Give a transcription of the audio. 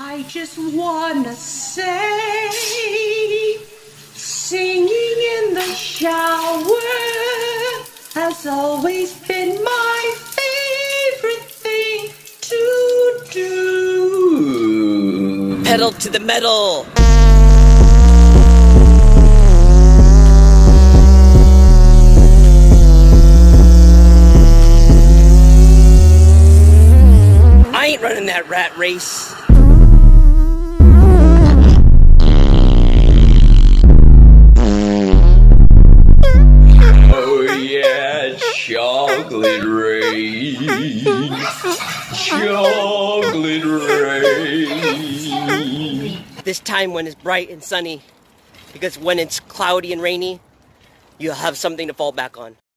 I just wanna say, singing in the shower has always been my favorite thing to do. Pedal to the metal. I ain't running that rat race. Chocolate rain, chocolate rain. This time when it's bright and sunny, because when it's cloudy and rainy, you'll have something to fall back on.